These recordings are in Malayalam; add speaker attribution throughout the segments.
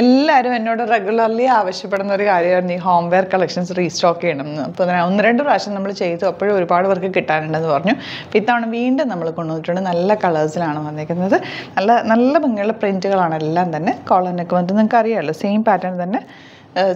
Speaker 1: എല്ലാവരും എന്നോട് റെഗുലർലി ആവശ്യപ്പെടുന്ന ഒരു കാര്യമായിരുന്നു ഈ ഹോം വെയർ കളക്ഷൻസ് റീസ്റ്റോക്ക് ചെയ്യണം എന്ന്. അപ്പോൾ ഒന്ന് രണ്ട് പ്രാവശ്യം നമ്മൾ ചെയ്തു. അപ്പോഴും ഒരുപാട് പേർക്ക് കിട്ടാനുണ്ടെന്ന് പറഞ്ഞു. അപ്പോൾ ഇത്തവണ വീണ്ടും നമ്മൾ കൊണ്ടുവന്നിട്ടുണ്ട്. നല്ല കളേഴ്സിലാണ് വന്നിരിക്കുന്നത്. നല്ല നല്ല ഭംഗിയുള്ള പ്രിന്റുകളാണ് എല്ലാം തന്നെ. കോളനൊക്കെ വന്നിട്ട് നിങ്ങൾക്ക് അറിയാമല്ലോ സെയിം പാറ്റേൺ തന്നെ.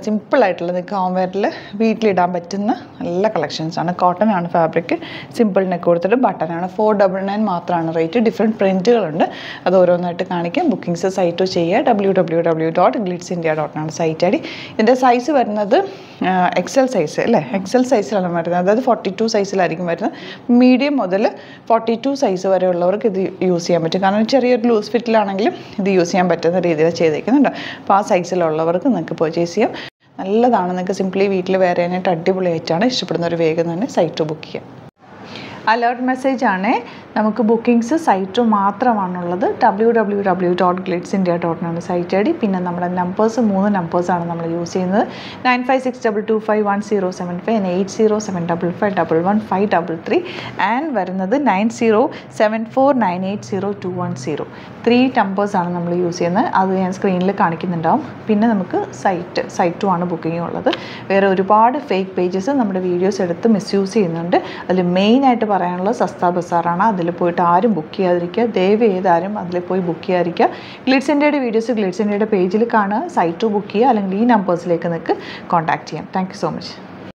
Speaker 1: സിമ്പിളായിട്ടുള്ള വെയറിൽ വീട്ടിലിടാൻ പറ്റുന്ന നല്ല കളക്ഷൻസാണ് കോട്ടൺ ആണ് ഫാബ്രിക് സിമ്പിൾ നെക്ക് കൊടുത്തിട്ട് ബട്ടനാണ് ഫോർ ഡബിൾ നയൻ മാത്രമാണ് റേറ്റ് ഡിഫറെന്റ് പ്രിന്റുകളുണ്ട് അത് ഓരോന്നായിട്ട് കാണിക്കാം. ബുക്കിംഗ്സ് സൈറ്റ് ചെയ്യുക W W W dot glitz India dot ആണ് സൈറ്റ് ഐ ഇതിന്റെ സൈസ് വരുന്നത് എക്സൽ സൈസ് അല്ലേ എക്സൽ സൈസിലാണ് വരുന്നത്. അതായത് ഫോർട്ടി ടു സൈസിലായിരിക്കും വരുന്നത്. മീഡിയം മുതൽ ഫോർട്ടി ടു സൈസ് വരെയുള്ളവർക്ക് ഇത് യൂസ് ചെയ്യാൻ പറ്റും. കാരണം ചെറിയൊരു ലൂസ് ഫിറ്റിലാണെങ്കിലും ഇത് യൂസ് ചെയ്യാൻ പറ്റുന്ന രീതിയിൽ ചെയ്തേക്കുന്നുണ്ട്. അപ്പോൾ ആ സൈസിലുള്ളവർക്ക് നിങ്ങൾക്ക് പർച്ചേസ് ചെയ്യാം. നല്ലതാണ് നിങ്ങൾക്ക് സിംപ്ലി വീട്ടിൽ വേറെ ആയിട്ട് അടിപൊളിയായിട്ടാണ് ഇഷ്ടപ്പെടുന്ന ഒരു വേഗം തന്നെ സൈറ്റ് ബുക്ക് ചെയ്യാം അലേർട്ട് മെസ്സേജ് ആണ്. നമുക്ക് ബുക്കിംഗ്സ് സൈറ്റ് മാത്രമാണുള്ളത്. W W W dot glitz India dot ആണ് സൈറ്റ് ഐ ഡി. പിന്നെ നമ്മുടെ നമ്പേഴ്സ് മൂന്ന് നമ്പേഴ്സാണ് നമ്മൾ യൂസ് ചെയ്യുന്നത്. Nine five six double two five one zero seven five and eight zero seven double five double one five double three and വരുന്നത് nine zero seven four nine eight zero two one zero three നമ്പേഴ്സാണ് നമ്മൾ യൂസ് ചെയ്യുന്നത്. അത് ഞാൻ സ്ക്രീനിൽ കാണിക്കുന്നുണ്ടാവും. പിന്നെ നമുക്ക് സൈറ്റ് സൈറ്റും ആണ് ബുക്കിംഗ് ഉള്ളത്. വേറെ ഒരുപാട് ഫേക്ക് പേജസ് നമ്മുടെ വീഡിയോസ് എടുത്ത് മിസ്യൂസ് ചെയ്യുന്നുണ്ട്. അതിൽ മെയിനായിട്ട് പറയാനുള്ളത് സസ്ത ബസാറാണ്. അതിൽ പോയിട്ട് ആരും ബുക്ക് ചെയ്യാതിരിക്കുക. ദയവ് ചെയ്താരും അതിൽ പോയി ബുക്ക് ചെയ്യാതിരിക്കുക. ഗ്ലിറ്റ്സ് ഇന്ത്യയുടെ വീഡിയോസ് ഗ്ലിറ്റ്സ് ഇന്ത്യയുടെ പേജിൽ കാണുക. സൈറ്റ് ബുക്ക് ചെയ്യുക. അല്ലെങ്കിൽ ഈ നമ്പേഴ്സിലേക്ക് നിങ്ങൾക്ക് കോൺടാക്റ്റ് ചെയ്യാം. Thank so much